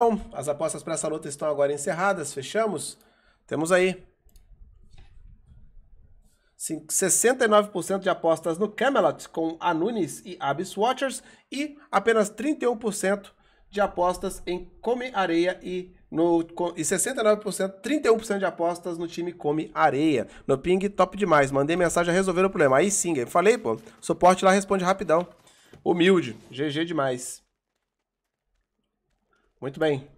Bom, as apostas para essa luta estão agora encerradas, fechamos. Temos aí 69% de apostas no Camelot com Anunis e Abyss Watchers e apenas 31% de apostas em Come Areia e no e 69%, 31% de apostas no time Come Areia. No ping, top demais. Mandei mensagem a resolver o problema. Aí sim, falei, pô, suporte lá responde rapidão. Humilde, GG demais. Muito bem.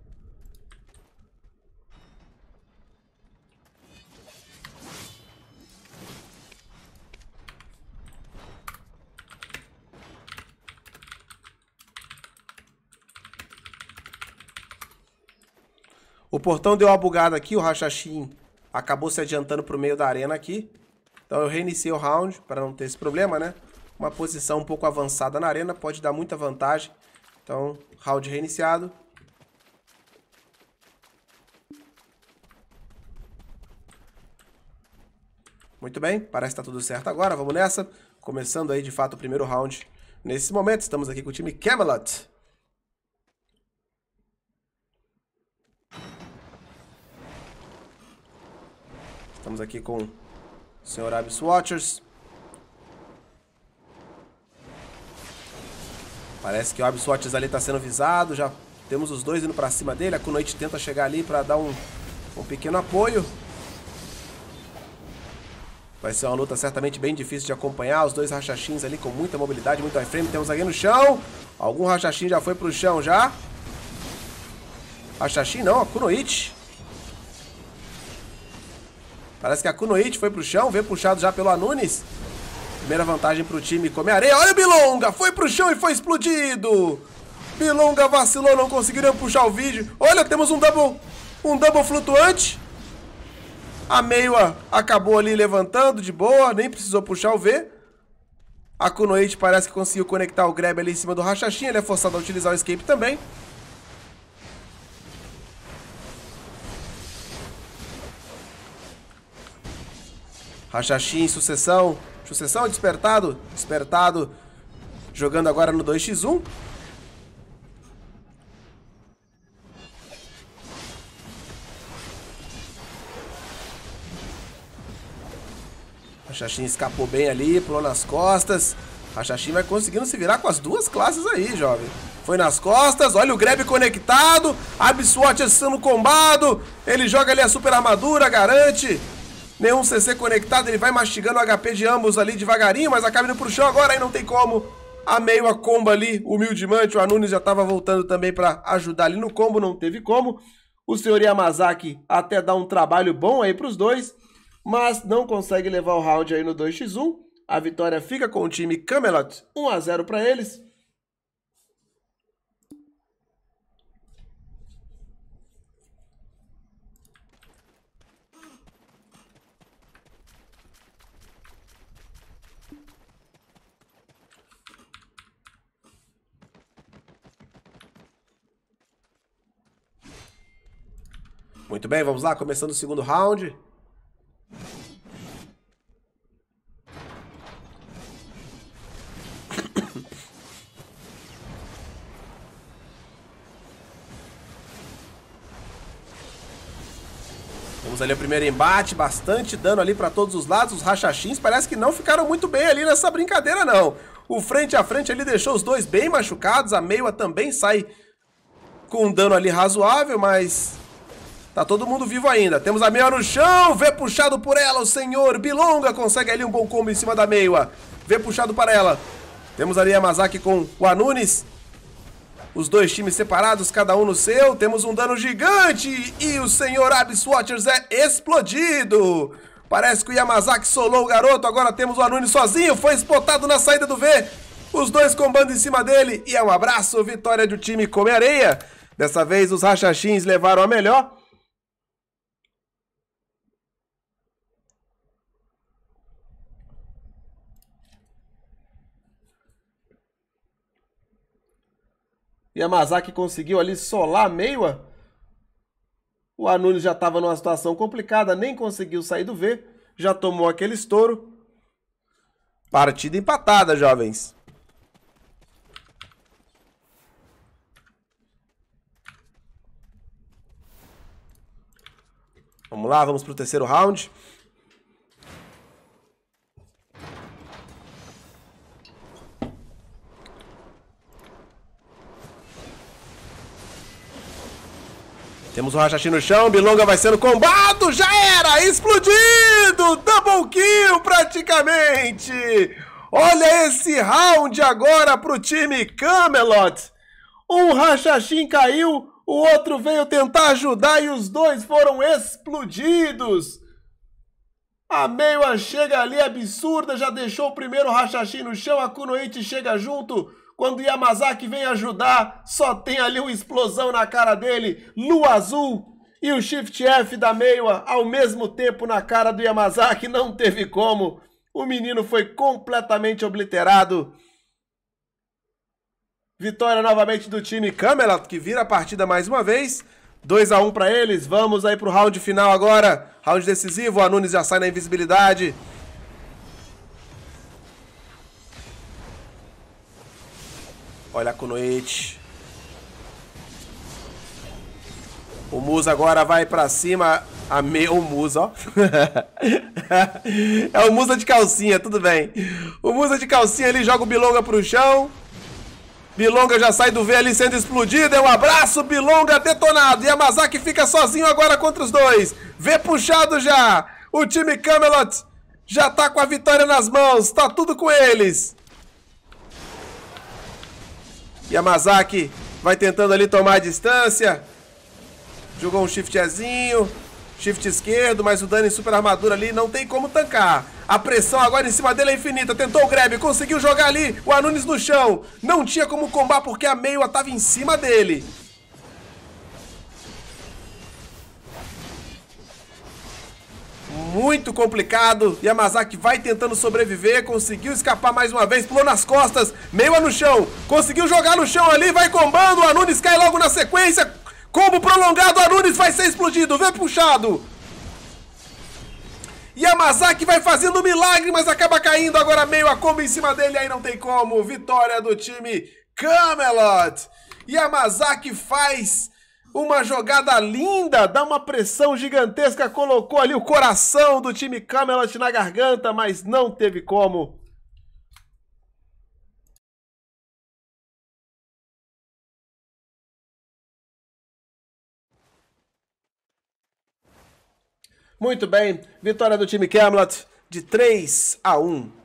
O portão deu uma bugada aqui, o Rachachim acabou se adiantando para o meio da arena aqui. Então eu reiniciei o round para não ter esse problema, né? Uma posição um pouco avançada na arena pode dar muita vantagem. Então, round reiniciado. Muito bem, parece que está tudo certo agora, vamos nessa. Começando aí de fato o primeiro round. Nesse momento, estamos aqui com o time Camelot. Estamos aqui com o Sr. Abyss Watchers. Parece que o Abyss Watchers ali está sendo visado. Já temos os dois indo para cima dele. A Kunoichi tenta chegar ali para dar um, um pequeno apoio. Vai ser uma luta certamente bem difícil de acompanhar. Os dois rachachins ali com muita mobilidade, muito iframe. Temos alguém no chão. Algum rachachim já foi pro chão já. Rachachim não, a Kunoichi. Parece que a Kunoichi foi pro chão, veio puxado já pelo Anunes. Primeira vantagem pro time Come Areia. Olha o Bilonga, foi pro chão e foi explodido. Bilonga vacilou, não conseguiram puxar o vídeo. Olha, temos um double, um double flutuante. A Meiwa acabou ali levantando de boa, nem precisou puxar o V. A Kunoichi parece que conseguiu conectar o grab ali em cima do Rachachin. Ele é forçado a utilizar o escape também. Rachachim sucessão. Sucessão, despertado. Despertado. Jogando agora no 2x1. Rachachim escapou bem ali, pulou nas costas. Rachachim vai conseguindo se virar com as duas classes aí, jovem. Foi nas costas, olha o grab conectado. Abswatch sendo combado. Ele joga ali a super armadura, garante. Nenhum CC conectado, ele vai mastigando o HP de ambos ali devagarinho, mas acaba indo pro chão agora, aí não tem como. A meio a combo ali, humildemente, o Anunes já estava voltando também para ajudar ali no combo, não teve como. O senhor Yamazaki até dá um trabalho bom aí pros dois, mas não consegue levar o round aí no 2x1. A vitória fica com o time Camelot, 1 a 0 para eles. Muito bem, vamos lá, começando o segundo round. Temos ali o primeiro embate, bastante dano ali para todos os lados. Os rachachins parece que não ficaram muito bem ali nessa brincadeira, não. O frente a frente ali deixou os dois bem machucados. A Meiwa também sai com um dano ali razoável, mas Tá todo mundo vivo ainda. Temos a Meiwa no chão. Vê puxado por ela o senhor Bilonga. Consegue ali um bom combo em cima da Meiwa. Vê puxado para ela. Temos ali a Yamazaki com o Anunes. Os dois times separados, cada um no seu. Temos um dano gigante. E o senhor Abyss Watchers é explodido. Parece que o Yamazaki solou o garoto. Agora temos o Anunes sozinho. Foi spotado na saída do V. Os dois combando em cima dele. E é um abraço. Vitória do time Come Areia. Dessa vez os Rachachins levaram a melhor. Yamazaki conseguiu ali solar meio. O Anunes já estava numa situação complicada, nem conseguiu sair do V, já tomou aquele estouro. Partida empatada, jovens. Vamos lá, vamos para o terceiro round. Temos o Hachashi no chão, Bilonga vai sendo combado, já era, explodido, double kill praticamente. Olha esse round agora pro time Camelot. Um Hashashin caiu, o outro veio tentar ajudar e os dois foram explodidos. A Meiwa chega ali absurda, já deixou o primeiro Hashashin no chão, a Kunoichi chega junto, quando Yamazaki vem ajudar, só tem ali uma explosão na cara dele, lua azul. E o Shift F da Meiwa ao mesmo tempo na cara do Yamazaki, não teve como. O menino foi completamente obliterado. Vitória novamente do time Camelot, que vira a partida mais uma vez. 2 a 1 para eles. Vamos aí pro round final agora. Round decisivo. O Anunes já sai na invisibilidade. Olha a Kunoichi. O Musa agora vai pra cima. A meu Musa, ó. é o Musa de calcinha, tudo bem. O Musa de calcinha ali joga o Bilonga pro chão. Bilonga já sai do V ali sendo explodido. É um abraço, Bilonga detonado. Yamazaki fica sozinho agora contra os dois. V puxado já. O time Camelot já tá com a vitória nas mãos. Tá tudo com eles. Yamazaki vai tentando ali tomar a distância. Jogou um shiftzinho. Shift esquerdo, mas o dano em super armadura ali não tem como tancar. A pressão agora em cima dele é infinita. Tentou o grab, conseguiu jogar ali o Anunes no chão. Não tinha como combar porque a Meiwa estava em cima dele. Muito complicado. Yamazaki vai tentando sobreviver, conseguiu escapar mais uma vez, pulou nas costas, meio no chão, conseguiu jogar no chão ali, vai combando, o Anunes cai logo na sequência. Combo prolongado, o Anunes vai ser explodido, vem puxado. Yamazaki vai fazendo milagre, mas acaba caindo agora meio a combo em cima dele, aí não tem como. Vitória do time Camelot. Yamazaki faz uma jogada linda, dá uma pressão gigantesca, colocou ali o coração do time Camelot na garganta, mas não teve como. Muito bem, vitória do time Camelot de 3 a 1.